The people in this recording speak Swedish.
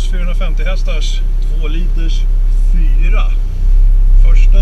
Borås 450 hästars 2 liters 4. Första